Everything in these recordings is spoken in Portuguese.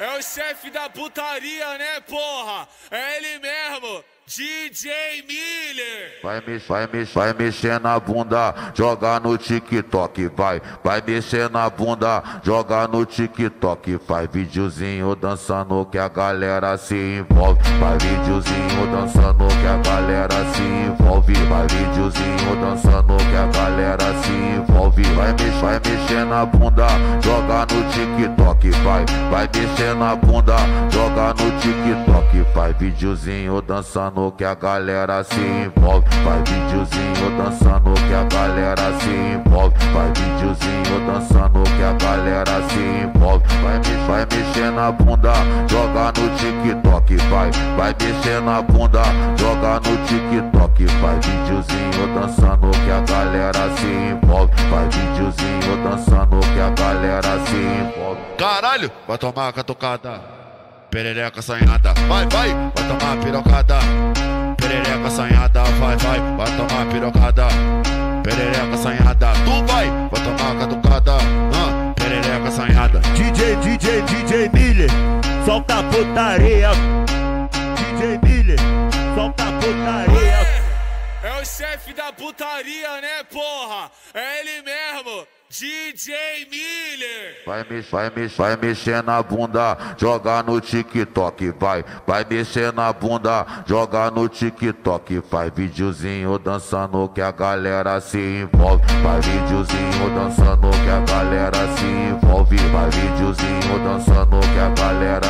É o chefe da putaria, né, porra? É ele mesmo. DJ Miller. Vai mexer, vai mexer, vai mexer na bunda, joga no TikTok, vai. Vai mexer na bunda, joga no TikTok, faz videozinho dançando que a galera se envolve. Vai videozinho dançando que a galera se envolve. Vai videozinho dançando que a galera se envolve. Vai mexer, vai mexer na bunda, joga no TikTok, vai. Vai mexer na bunda, joga no TikTok, faz videozinho dançando que a galera se envolve. Faz videozinho dançando que a galera se envolve. Faz videozinho dançando que a galera se envolve. Vai, vai mexer na bunda, joga no. Vai, mexer na bunda, joga no TikTok. Faz videozinho dançando que a galera se envolve. Faz videozinho dançando que a galera se envolve. Caralho, vai tomar a catucada perereca assanhada, vai, vai, vai tomar pirocada. Perereca assanhada, vai, vai, vai tomar pirocada. Perereca assanhada, tu vai, vai tomar caducada. Ah, perereca assanhada. DJ, DJ, DJ Miller, solta a putaria. Chefe da putaria, né, porra? É ele mesmo. DJ Miller. Vai mexer, vai mexer, vai mexer na bunda, joga no TikTok, vai. Vai mexer na bunda, joga no TikTok, faz videozinho dançando que a galera se envolve. Faz videozinho dançando que a galera se envolve. Faz videozinho dançando que a galera.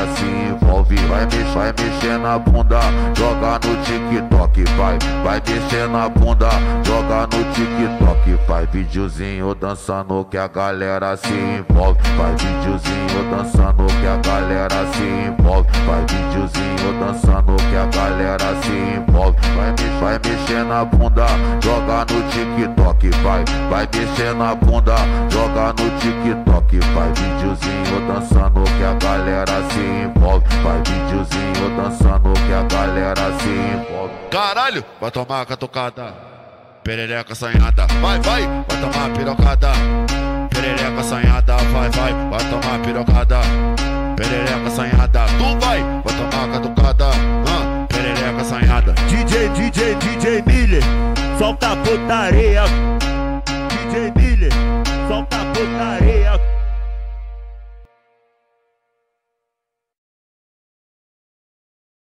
Vai mexer, vai mexer na bunda, joga no TikTok, vai. Vai mexer na bunda, joga no TikTok, faz videozinho dançando que a galera se envolve. Faz videozinho dançando que a galera se envolve. Faz videozinho dançando que a galera se envolve. Vai, me, vai mexer na bunda, joga no TikTok. Vai, vai mexer na bunda, joga no TikTok. Faz videozinho dançando que a galera se envolve. Faz videozinho dançando que a galera se envolve. Caralho, vai tomar a catucada perereca assanhada, vai, vai, vai tomar pirocada. Perereca assanhada, vai, vai, vai tomar pirocada. Perereca assanhada, tu vai, vai tomar catucada. Ah, perereca assanhada. DJ, DJ, DJ Miller, solta a putaria. DJ Miller, solta a putaria.